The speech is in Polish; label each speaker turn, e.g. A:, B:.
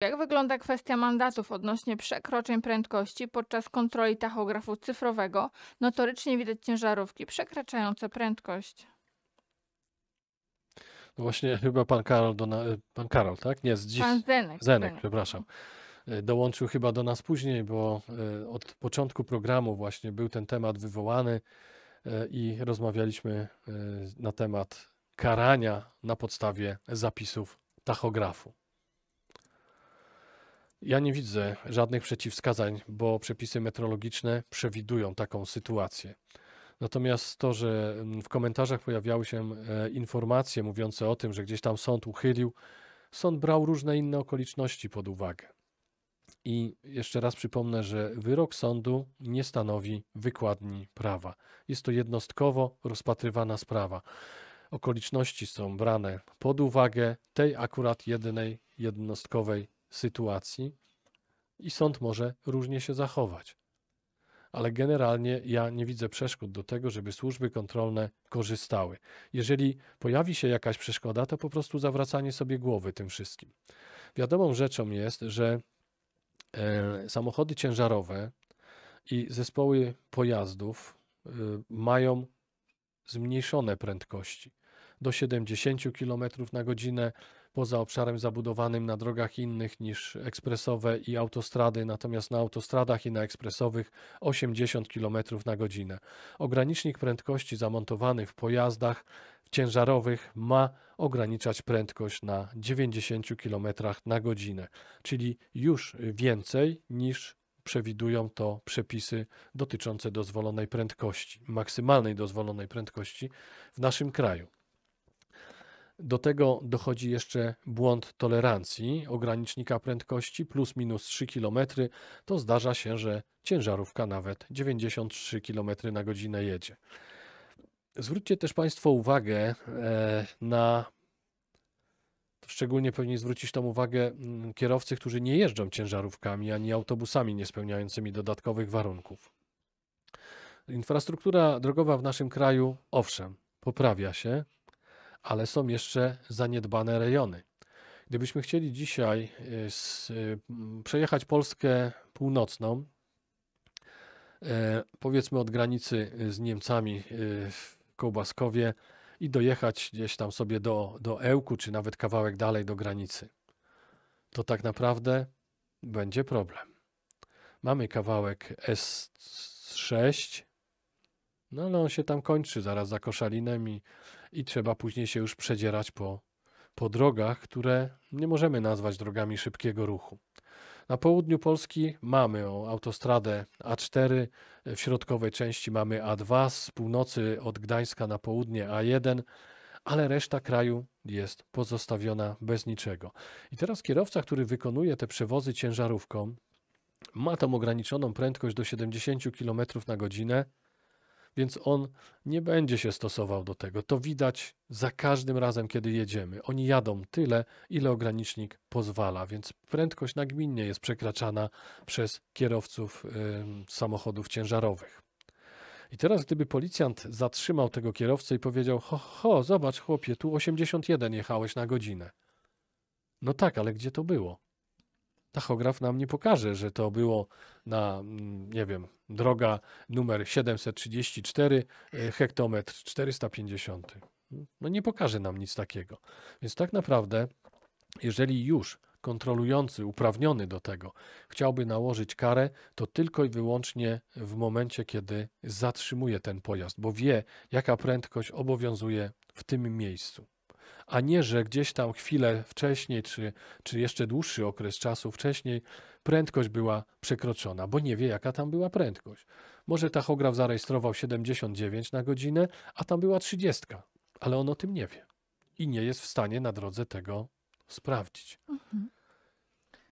A: Jak wygląda kwestia mandatów odnośnie przekroczeń prędkości podczas kontroli tachografu cyfrowego? Notorycznie widać ciężarówki przekraczające prędkość.
B: No właśnie chyba pan Karol, do na... pan Karol, tak? Nie, z dziś...
A: Pan Zenek.
B: Zenek, przepraszam. E, Dołączył chyba do nas później, bo e, od początku programu właśnie był ten temat wywołany e, i rozmawialiśmy e, na temat karania na podstawie zapisów tachografu. Ja nie widzę żadnych przeciwwskazań, bo przepisy metrologiczne przewidują taką sytuację. Natomiast to, że mm, w komentarzach pojawiały się e, informacje mówiące o tym, że gdzieś tam sąd uchylił, sąd brał różne inne okoliczności pod uwagę. I jeszcze raz przypomnę, że wyrok sądu nie stanowi wykładni prawa. Jest to jednostkowo rozpatrywana sprawa. Okoliczności są brane pod uwagę tej akurat jednej jednostkowej sytuacji i sąd może różnie się zachować. Ale generalnie ja nie widzę przeszkód do tego, żeby służby kontrolne korzystały. Jeżeli pojawi się jakaś przeszkoda, to po prostu zawracanie sobie głowy tym wszystkim. Wiadomą rzeczą jest, że e, samochody ciężarowe i zespoły pojazdów y, mają zmniejszone prędkości do 70 km na godzinę poza obszarem zabudowanym na drogach innych niż ekspresowe i autostrady, natomiast na autostradach i na ekspresowych 80 km na godzinę. Ogranicznik prędkości zamontowany w pojazdach ciężarowych ma ograniczać prędkość na 90 km na godzinę, czyli już więcej niż przewidują to przepisy dotyczące dozwolonej prędkości, maksymalnej dozwolonej prędkości w naszym kraju. Do tego dochodzi jeszcze błąd tolerancji ogranicznika prędkości plus minus 3 km. To zdarza się, że ciężarówka nawet 93 km na godzinę jedzie. Zwróćcie też Państwo uwagę e, na. Szczególnie powinni zwrócić tą uwagę mm, kierowcy, którzy nie jeżdżą ciężarówkami ani autobusami niespełniającymi dodatkowych warunków. Infrastruktura drogowa w naszym kraju, owszem, poprawia się, ale są jeszcze zaniedbane rejony. Gdybyśmy chcieli dzisiaj y, z, y, przejechać Polskę północną, e, powiedzmy od granicy z Niemcami y, w Kołbaskowie i dojechać gdzieś tam sobie do, do Ełku, czy nawet kawałek dalej do granicy, to tak naprawdę będzie problem. Mamy kawałek S6, no ale on się tam kończy zaraz za Koszalinem i i trzeba później się już przedzierać po, po drogach, które nie możemy nazwać drogami szybkiego ruchu. Na południu Polski mamy autostradę A4, w środkowej części mamy A2, z północy od Gdańska na południe A1, ale reszta kraju jest pozostawiona bez niczego. I teraz kierowca, który wykonuje te przewozy ciężarówką, ma tą ograniczoną prędkość do 70 km na godzinę, więc on nie będzie się stosował do tego. To widać za każdym razem, kiedy jedziemy. Oni jadą tyle, ile ogranicznik pozwala, więc prędkość nagminnie jest przekraczana przez kierowców y, samochodów ciężarowych. I teraz, gdyby policjant zatrzymał tego kierowcę i powiedział: Ho, ho, zobacz, chłopie, tu 81 jechałeś na godzinę. No tak, ale gdzie to było? Tachograf nam nie pokaże, że to było na, mm, nie wiem, droga numer 734, e, hektometr 450. No nie pokaże nam nic takiego. Więc tak naprawdę, jeżeli już kontrolujący, uprawniony do tego, chciałby nałożyć karę, to tylko i wyłącznie w momencie, kiedy zatrzymuje ten pojazd, bo wie, jaka prędkość obowiązuje w tym miejscu a nie, że gdzieś tam chwilę wcześniej, czy, czy jeszcze dłuższy okres czasu wcześniej, prędkość była przekroczona, bo nie wie, jaka tam była prędkość. Może tachograf zarejestrował 79 na godzinę, a tam była 30, ale on o tym nie wie i nie jest w stanie na drodze tego sprawdzić. Mhm.